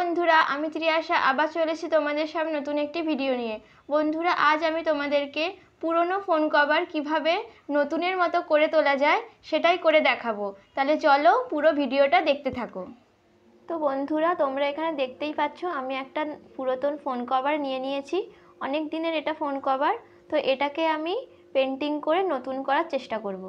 বন্ধুরা, আমি ত্রিয়াশা, আবার চলেছি তোমাদের সামনে নতুন একটি ভিডিও নিয়ে। বন্ধুরা, আজ আমি তোমাদেরকে পুরনো ফোন কভার কীভাবে নতুনের মতো করে তোলা যায় সেটাই করে দেখাবো। তাহলে চলো পুরো ভিডিওটা দেখতে থাকো। তো বন্ধুরা, তোমরা এখানে দেখতেই পাচ্ছ, আমি একটা পুরাতন ফোন কভার নিয়ে নিয়েছি। অনেক দিনের এটা ফোন কভার তো এটাকে আমি পেন্টিং করে নতুন করার চেষ্টা করব।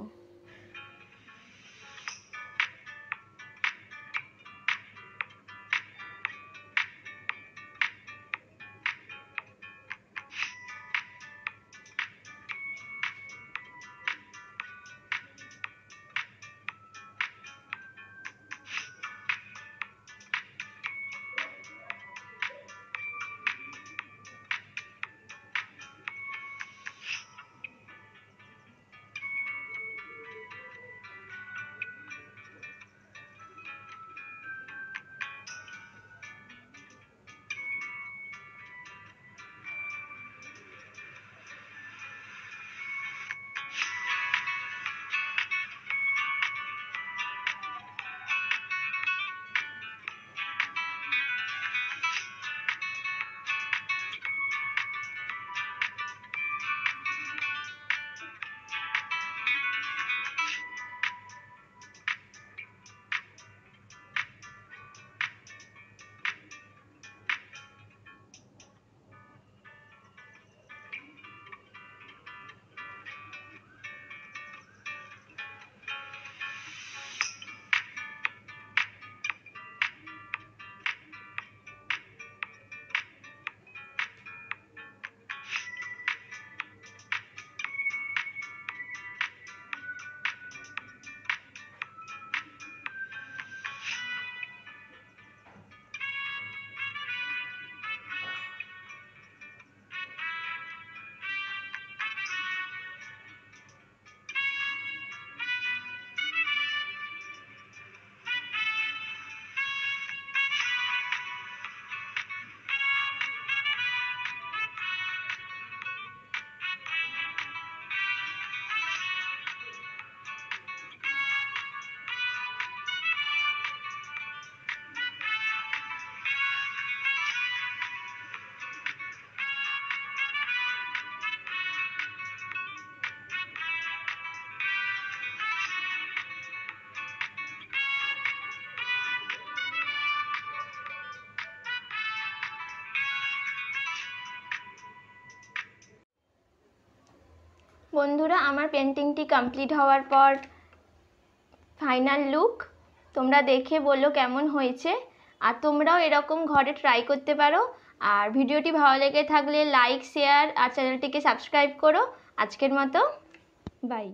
বন্ধুরা, আমার পেন্টিংটি কমপ্লিট হওয়ার পর ফাইনাল লুক তোমরা দেখে বলো কেমন হয়েছে, আর তোমরাও এরকম ঘরে ট্রাই করতে পারো। আর ভিডিওটি ভালো লেগে থাকলে লাইক শেয়ার আর চ্যানেলটিকে সাবস্ক্রাইব করো। আজকের মতো বাই